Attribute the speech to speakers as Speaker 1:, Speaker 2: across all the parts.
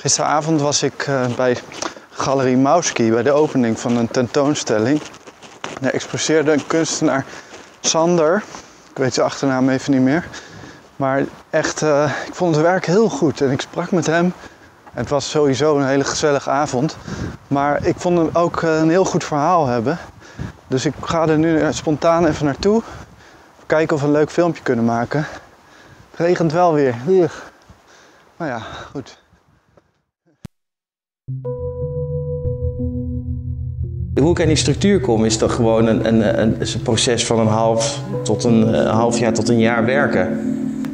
Speaker 1: Gisteravond was ik eh, bij Galerie Mauski bij de opening van een tentoonstelling. Daar exposeerde een kunstenaar Sander. Ik weet zijn achternaam even niet meer. Maar echt, eh, ik vond het werk heel goed en ik sprak met hem. Het was sowieso een hele gezellige avond. Maar ik vond hem ook eh, een heel goed verhaal hebben. Dus ik ga er nu spontaan even naartoe. Kijken of we een leuk filmpje kunnen maken. Het regent wel weer. Nou ja, goed.
Speaker 2: Hoe ik aan die structuur kom is toch gewoon een, een, een, een proces van een half, tot een, een half jaar tot een jaar werken.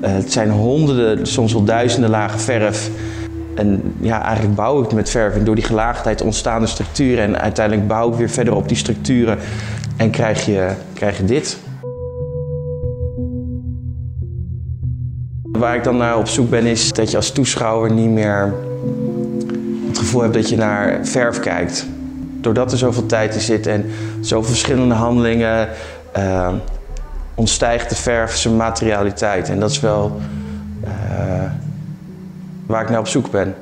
Speaker 2: Uh, het zijn honderden, soms wel duizenden lagen verf. En ja, eigenlijk bouw ik met verf en door die gelaagdheid ontstaan de structuren. En uiteindelijk bouw ik weer verder op die structuren en krijg je, krijg je dit. Waar ik dan naar op zoek ben is dat je als toeschouwer niet meer het gevoel hebt dat je naar verf kijkt. Doordat er zoveel tijd in zit en zoveel verschillende handelingen uh, ontstijgt de verf zijn materialiteit. En dat is wel uh, waar ik naar op zoek ben.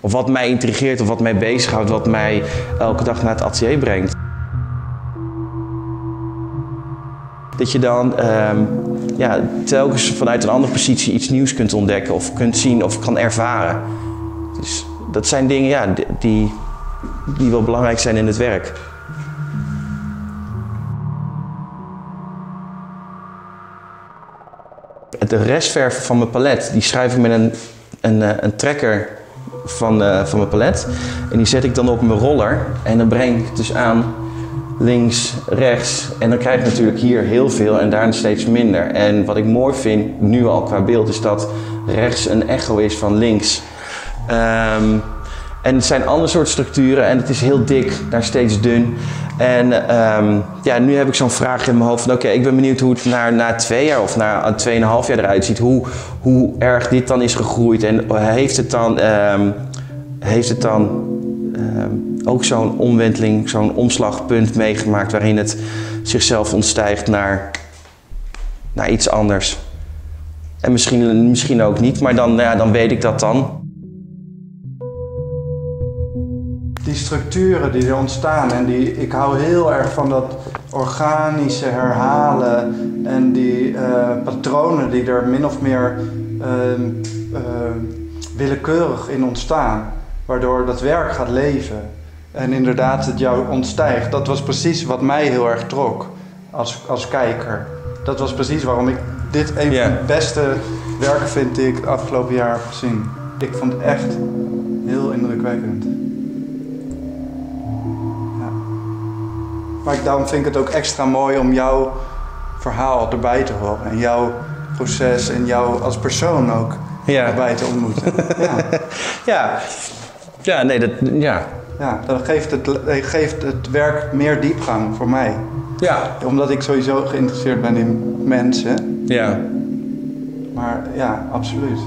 Speaker 2: Of wat mij intrigeert of wat mij bezighoudt, wat mij elke dag naar het atelier brengt. Dat je dan uh, ja, telkens vanuit een andere positie iets nieuws kunt ontdekken of kunt zien of kan ervaren. Dus dat zijn dingen ja, die, die wel belangrijk zijn in het werk. De restverf van mijn palet, die schrijf ik met een, een, eh, een trekker van, uh, van mijn palet. En die zet ik dan op mijn roller. En dan breng ik dus aan links, rechts. En dan krijg je natuurlijk hier heel veel en daar steeds minder. En wat ik mooi vind, nu al qua beeld, is dat rechts een echo is van links. Um, en het zijn andere soort structuren en het is heel dik, daar steeds dun. En um, ja, nu heb ik zo'n vraag in mijn hoofd van oké, ik ben benieuwd hoe het na, na twee jaar of na tweeënhalf jaar eruit ziet. Hoe, hoe erg dit dan is gegroeid en heeft het dan, um, heeft het dan um, ook zo'n omwenteling, zo'n omslagpunt meegemaakt waarin het zichzelf ontstijgt naar, naar iets anders. En misschien, misschien ook niet, maar dan, ja, dan weet ik dat dan.
Speaker 1: Structuren die er ontstaan en die, ik hou heel erg van dat organische herhalen en die uh, patronen die er min of meer uh, uh, willekeurig in ontstaan, waardoor dat werk gaat leven en inderdaad het jou ontstijgt. Dat was precies wat mij heel erg trok als, als kijker. Dat was precies waarom ik dit een yeah. van de beste werken vind die ik het afgelopen jaar heb gezien. Ik vond het echt heel indrukwekkend. Maar daarom vind ik het ook extra mooi om jouw verhaal erbij te horen. En jouw proces en jou als persoon ook ja. erbij te ontmoeten.
Speaker 2: ja. ja. Ja, nee, dat... Ja.
Speaker 1: Ja, dan geeft het, geeft het werk meer diepgang voor mij.
Speaker 2: Ja.
Speaker 1: Omdat ik sowieso geïnteresseerd ben in mensen.
Speaker 2: Ja.
Speaker 1: Maar ja, absoluut.